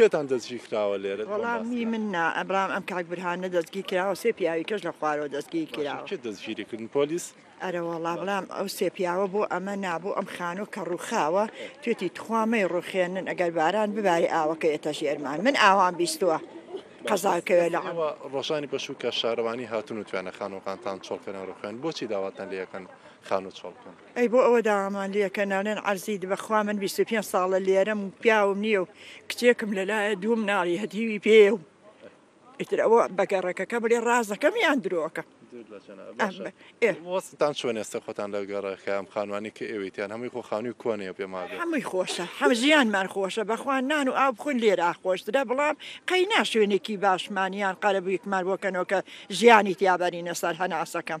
کێتان دەستگیر کراوە لێرە؟ وەڵامی، من نا، بەڵام ئەم کاک برهانە دەستگیر کراوە، سێ پیاوی کەش لە خوارەوە دەستگیر کراوە. باشە کێ دەستگیری کردن، پۆلیس؟ ئەرەوەڵا، بەڵام ئەو سێ پیاوە بۆ ئەمە نا، بۆ ئەم خانوە کە ڕووخاوە، توێتی تخوا مەیڕووخێنن، ئەگەر باران ببارێ ئاوەکە یێتە ژێرمان، من ئاوام بیستووە قەزا بکەوێ لە عەمرم. ئێوە ڕۆژانی پەشووکە شارەوانی هاتوون و توانە خانووەکانتان چۆڵکەرەوەن ڕووخێن، بۆچی داواتان لێ ئەکەن خانوو چۆڵ بکەن؟ ئەی بۆ ئەوە داوامان لێ کە ناڵێن عەزیت بەخوا من بیست و پێنج ساڵە لێرەم و پیاوم نییە و کچێکم لەلایە دوو مناڵی هەتیوی پێیە و ئیتر ئەوە بە گەڕەکەکە بڵێ ڕازەکەم یان درۆکە وەستان چۆن ئێستا خۆتان لە گەڕەکە ئەم خانوانی کە ئێوەیتیان هەمووی خۆ خانووی کۆنەیە پێما هەمووی خۆشە هەم زیانمان خۆشە بەخوا نان و ئاو بخۆن لێرا خۆشترە بڵام قەینا شوێنێکی باشمانیان قەرەبوویکمان بۆکەنەوە کە زیانی تیابەرینە سەر هەناسەکەم.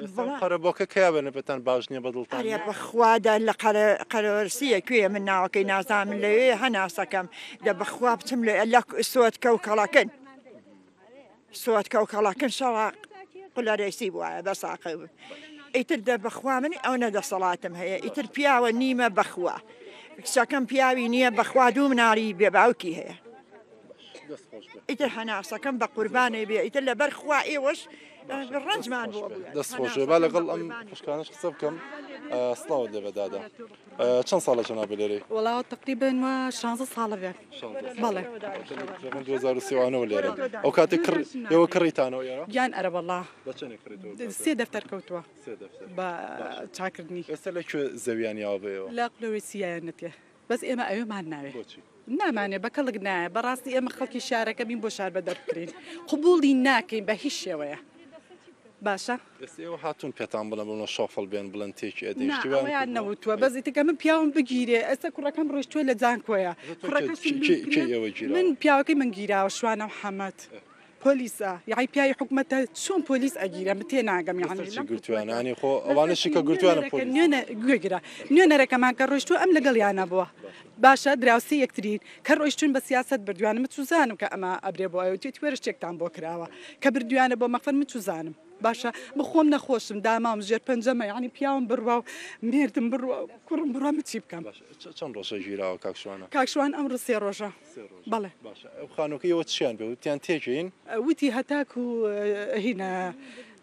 ئێستا ئەو قەرەبۆکە کەیە بە نەبەتان باش نییە بە دڵتان ئەرێ نییە؟ بەخوا دا لە قەرە قەرەرسییە کوێیە من ناوەکەی نازانم من لەوێ هەناسەکەم دە بەخوا بچم لە لە سۆتکە و کەڵەکن سۆتکە و کەڵەکن شەڵاق قولەرەیسی بوایە بەساقە بوو ئیتر دە بەخوا من ئەو نەدەسەڵاتم هەیە ئیتر پیاوە نیمە بەخوا کچەکەم پیاوی نییە بەخوا دوو مناڵی بێ باوکی هەیە ئیتر هەناسەکەم بە قوربانێ بێ ئیتر لەبەر خوا ئێوەش ڕەنجمان بۆ دەست خۆشێ با لەگەڵ ئەم خوشکانش قسە بکەم سڵاوت لێ بەدادا چەند ساڵە چەنا بلێری وڵا تقریبن وە شانزە ساڵە بێت بەڵێ 2023وانەوە لێرە ئەو کاتێک کڕ ئێوە کڕیتانەوە گیان ئەرە بەڵا سێ دەفتەر کەوتووە بە چاکردنی ئێستا لە کوێ زەویانیاوە بەوە لە قلەوەی سیایان نەتێ بەس ئێمە ئەوێمان ناوێ. بۆچی؟ نامانێ بە کەڵک نایە بەڕاستی ئێمە خەڵکی شارەکە بین بۆ شار بەدەر بکرین قبوڵی ناکەین بە هیچ شێوەیە باشە ئێوە هاتون پێتان بڵێن بڵە شۆفڵ بێن بڵێن تێکی ئەدەیان نەوتوە بەزی تکە من پیاوم بگیرێ ئەستا کوڕەکەم ڕۆشتوە لە جانکۆیە من پیاوەکەی من گیراوە شوانە و حەمەت. پۆلیسە یەعنی پیاوی حکومەتە چۆن پۆلیس ئەگیرێ من تێناگەم یەعنی لەم دەستەچی گرتوویان حکومەتە یانی خۆ ئەوانە دەستەچی شیکە گرتوویانە نوێنەرەکە پۆلیس نوێنە گوێگرە نوێنەرەکەمان کە ڕۆیشتووە ئەم لەگەڵیانا بووە باشە دراوسێی یەکترین کە ڕۆیشتوون بە سیاسەت بردوویانە من چوزانم کە ئەمە ئەبرێ بۆ ئەوێ توێتی وەرە شتێکتان بۆ کراوە کە بردوویانە بۆ مەقفەر من چوزانم باشە من خۆم نەخۆشم داماوم ژێر پەنجەمە یەعنی پیاوم بڕوا و مێردم بڕوا و کوڕم بڕوا من چی بکەم؟ باشە چ چەند ڕۆژە گیراوە کاک شوانە؟ کاک شوان ئەمڕۆ سێ ڕۆژە. سێ ڕۆژ بەڵێ باشە ئەو خانووەکەی ئێوە چیان پێ وتیان تێک ئێین؟ وتی هەتاکو ئەهینە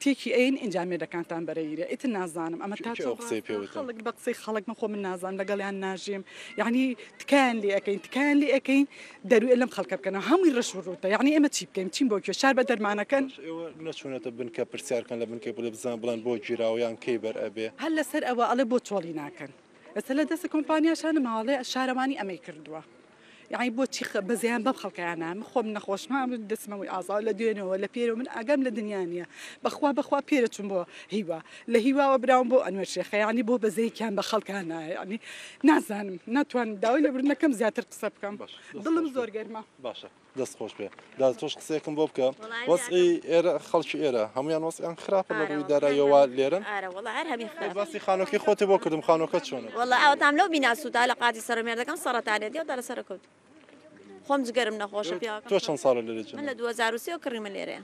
تێکی ئەین ئینجا مێردەکانتان بەرەیرە ئیتر نازانم ئەمە تا کێ ئەو قسەی پێ وتن؟ خەڵک بە قسەی خەڵک من خۆ من نازانم لەگەڵیان ناژیم یەعنی تکایان لێ ئەکەین تکایان لێ ئەکەین دەروێ لەم خەڵکە بکەنەوە هەمووی ڕەش و ڕووتە یەعنی ئێمە چی بکەین چین بۆ کوێ شار بە دەرمانەکەن باش ئێوە نەچوونەتە بنکە پرسیار کەن لە بنکەی پۆلیس بزان بڵێن بۆ گیراوە یان کەی بەر ئەبێ؟ هەر لەسەر ئەوە ئەڵێ بۆ چۆڵی ناکەن؟ ئێستا لە دەستی کۆمپانیاشانە ماوەڵێ شارەوانی ئەمەی کردووە. یەعنی بۆچی خە بەزیان بەم خەڵکەیانە من خۆم نەخۆشم ها من دەچمە وی ئازاو لە دوێنێوە لە پێرەوە من ئاگام لە دنیا نییە بەخوا بەخوا پێرە چووم بۆ هیوا لە هیواوە براوم بۆ ئەنوەر شێخە یەعنی بۆ بەزەیەکیان بە خەڵکان نایە یەعنی نازانم ناتوانم داوای لێبوردن نەکەم زیاتر قسە بکەم باشە دڵم دڵم زۆر زۆر خۆش بێ. گەرمە باشە دەست خۆش بێ داد تۆش قسەیەکم بۆ بکە وەسعی ئێرە خەڵکی ئێرە هەمویان وەسیان خراپە لە ڕووی دارایەوە لێرن باسی خانۆکی خۆتی بۆ کردم خانۆکە چۆن وڵا ئەوتام لەو بیناسوودا لە قاتی سەرمێر دەکەم سەرەتانێت دێ دەرە سەرکەوت خۆم جگەرم نەخۆشە پێ تۆ چەند ساڵە لێرە من لە 2023 کڕی من لێرەیە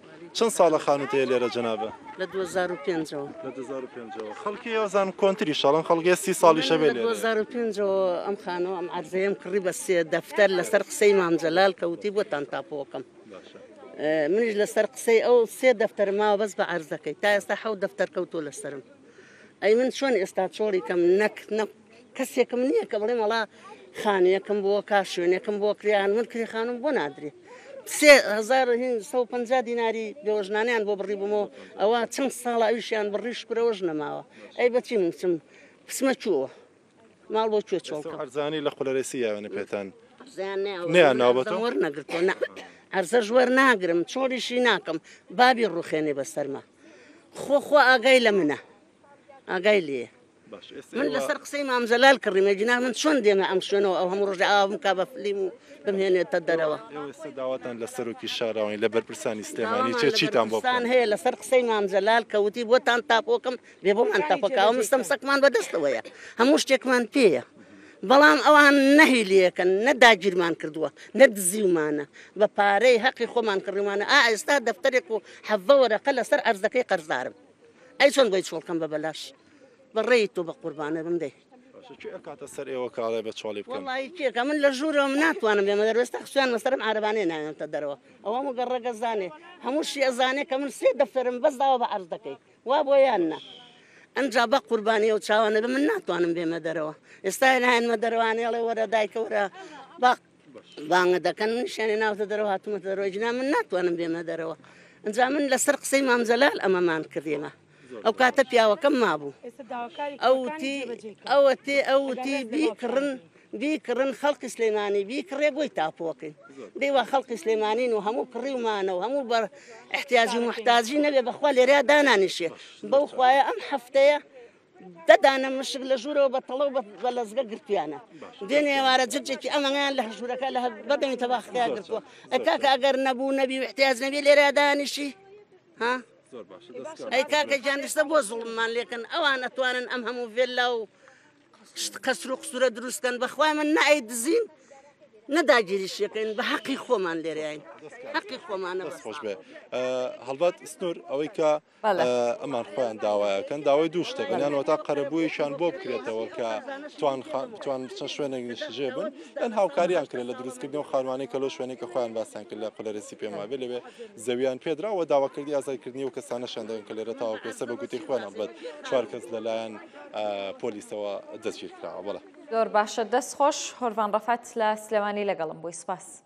چەند ساڵە خانوت هەیە لێرە جەنابە؟ لە دوو هەزار و پێنج ەوە. لە دوو هەزار و پێنج ەوە. خەڵکی ئەوزان کۆنتری شەڵن خەڵگێ سی ساڵی شەبێ لێرە. لە دوو هەزار و پێنج ەوە ئەم خانووە ئەم عەرزەیەم کڕی بە سێ دەفتەر لەسەر قسەی مام جەلال کە وتی بۆتان تاپۆکەم. منیش لەسەر قسەی ئەو سێ دەفتەر ماوە بەس بە عەرزەکەی تا ئێستا حەوت دەفتەر کەوتووە لەسەرم. ئەی من چۆن ئێستا چۆڵی کەم نەک نەک کەسێکم نییە کە بڵێم وەڵا خانوویەکم بۆ کا شوێنێکم بۆ کریان من کری خانم بۆ نادرێ سێ هزار و هین سە و پەنجا دیناری بێوەژنانیان بۆ بڕی بمەوە ئەوە چەند ساڵە ئەویشیان بڕی شکرەوەش نەماوە ئەی بەچی من بچم بسمە چووە ماڵ بۆ کوێ چۆڵ ئێستا ئەرزانی لە قولەرێسی یاوێنە پێتان زیان نیان ناوبەتەوە؟ نەیان وەرنەگرتووە نە عەرزە ژوەر ناگرم چۆریشی ناکەم بابی ڕوخێنێ بەسەرما خۆ خۆ ئاگای لە منە ئاگای لێیە من لەسەر قسەی مام جەلال کڕیمە جنا من چۆن دێمە ئەم شوێنەوە ئەو هەموو ڕژە ئاوم کا بە فلیم و بمهێنێتە دەرەوە داواتان لە سەرۆکی شاراوانی لە بەرپرسانی سلێمانی چێ چیتان بۆستان هەیە لەسەر قسەی مام جەلال کەوتی بۆتان تاپۆکەم بێ بۆمان تاپەکەەوە مستم سەکمان بەدەستەوەیە هەموو شتێکمان پێیە. بەڵام ئەوان نەهی لەکەن نەداگیرمان کردووە نە دزیومانە بە پارەی هەقی خۆمان کڕیمانە ئا ئێستا دەفتەرێک و حەڤەوەرەقە لەسەر ئەرزەکەی قەرزارم ئەی چۆن بۆی چۆڵکەم بە بەلاش بە ڕێی تۆ بە قوربانە بم دەی کاتە سەر ئێوە کاڵێ بە چۆڵی بکەڵایکێکە من لە ژوورەوە من ناتوانم بێمە دەروێستا خسویان مەسەرم عربانێ ناێنتە دەرەوە ئەوە و گەڕەگە زانێ هەموو شیە زانێ کە من سێ دەفتەرم بەس داوە بە عرز دەکەی وا بۆ یان نە ئەجا بە قوربانی و چاوانە بە من ناتوانم بێمە دەرەوە ئێستا هێنمە دەروانێڵێ وەرە دایکە وەرە باق بانگە دەکەن من شانی ناوتە دەرەوە هاتومەتە دەرەوە جنا من ناتوانم بێمە دەرەوە ئەجا من لەسەر قسەی مامزەلال ئەمەمان کردێمە ئەو کاتە پیاوەکەم مابوو ئەوتی ئەوەتی ئەوتی بیکڕن بیکڕن خەڵقی سلێمانی بیکڕێ بۆی تاپۆکەین دەیوا خەڵقی سلێمانین و هەموو کڕیومانە و هەموو بەر احتیاجی محتاجی نەبێ بەخوا لێرە دانانیشێ بەو خوایە ئەم هەفتەیە دە دانە مشک لە ژوورەوە بە تەڵە و بە- بە لەزگە گرتویانە دێن ئێوارە ججێکی ئەمەیان لە ژوورەکە لە هە- بەدەمی تەباخەکەیان گرتووە ئەی کاکە ئەگەر نەبوو نەبی و احتیاج نەبی لێرە دانیشی ها زۆر باشە دەست ئەی کاکە گیان ئێستا بۆ زوڵممان لێکن ئەوان ئەتوانن ئەم هەموو ڤێلا و شت قەسر و قسورە دروستکەن بەخوای من نەئەی دزین نەداگیریشیەکەین بە حەقی خۆمان لێرەین حەقی خۆمانە بەس خۆش بێ هەڵبەت سنوور ئەوەی کە ئەمان خۆیان داوایەکەن داوای دوو شتەکەن یان وەتا قەرەبوویشان بۆ بکرێتەوە کە توان بتوان بچە شوێنێک نیشتجێ بن یان هاوکاریان کرێت لە دروستکردنەوە خاروانەی کە لۆ شوێنی کە خۆیان باسیان کرد لە قلەرسی پێم وابێ لەوێ زەویان پێدراوە داواکردی ئازایکردنی و کەسانە شاندەن کە لێرە تاوا پێسە بە گوتی خوێن هەڵبەت چوار کەس لەلایەن پۆلیسەوە دەستگیر کراوە بڵە زۆر باشە دەست خۆش هۆرڤان ڕفات لە سلێوانی لەگەڵم بووی سپاس.